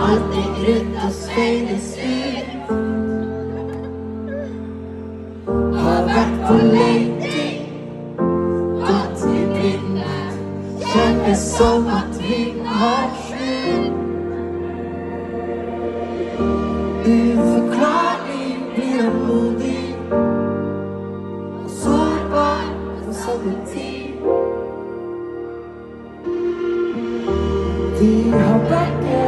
Alt er grønt og speiles ut. Har vært på leiting, At i blinde. Kjennes som at vi har slutt. Uforklarlig blir han modig. Og sårbar på samme tid. De har begge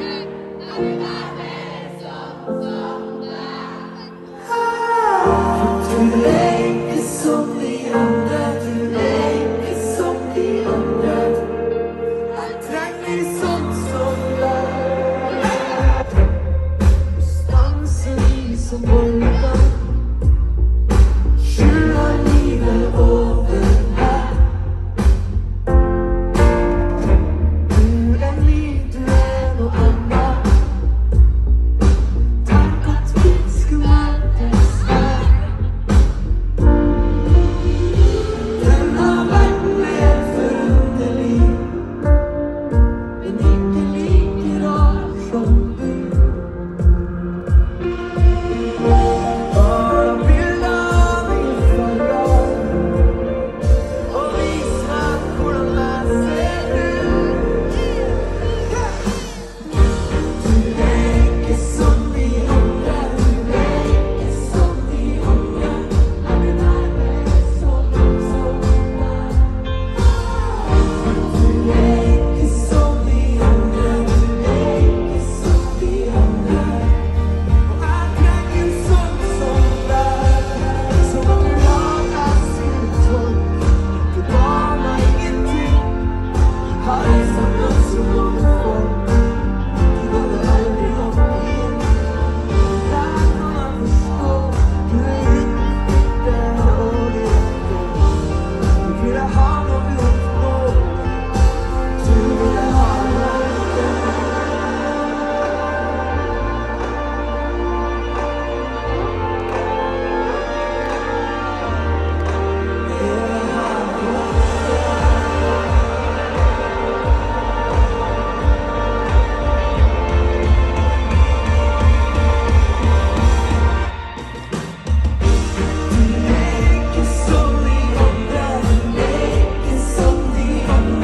some work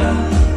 아